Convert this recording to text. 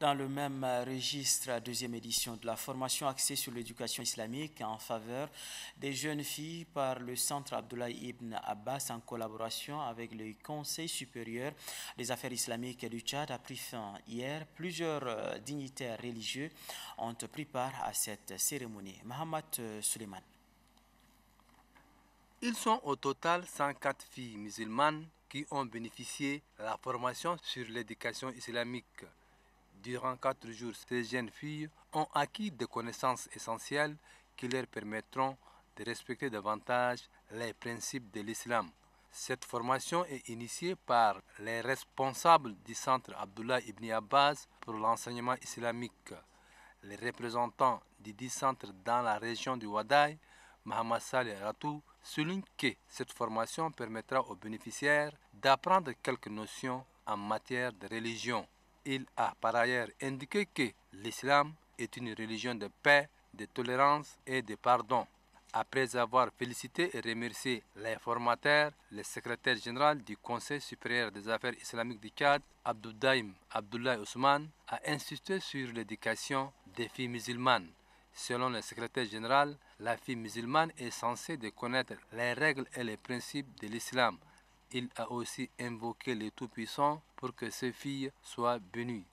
Dans le même registre, deuxième édition de la formation axée sur l'éducation islamique en faveur des jeunes filles par le Centre Abdoulaye Ibn Abbas en collaboration avec le Conseil supérieur des affaires islamiques du Tchad a pris fin hier. Plusieurs euh, dignitaires religieux ont pris part à cette cérémonie. Mohamed euh, Suleiman. Ils sont au total 104 filles musulmanes qui ont bénéficié de la formation sur l'éducation islamique. Durant quatre jours, ces jeunes filles ont acquis des connaissances essentielles qui leur permettront de respecter davantage les principes de l'islam. Cette formation est initiée par les responsables du centre Abdullah ibn Abbas pour l'enseignement islamique. Les représentants du dit centre dans la région du Wadaï, Mohamed Saleh Ratou, soulignent que cette formation permettra aux bénéficiaires d'apprendre quelques notions en matière de religion. Il a par ailleurs indiqué que l'islam est une religion de paix, de tolérance et de pardon. Après avoir félicité et remercié les formateurs, le secrétaire général du Conseil supérieur des affaires islamiques du Tchad, Abdoudaïm Abdullah Ousmane, a insisté sur l'éducation des filles musulmanes. Selon le secrétaire général, la fille musulmane est censée connaître les règles et les principes de l'islam il a aussi invoqué les Tout-Puissants pour que ses filles soient bénies.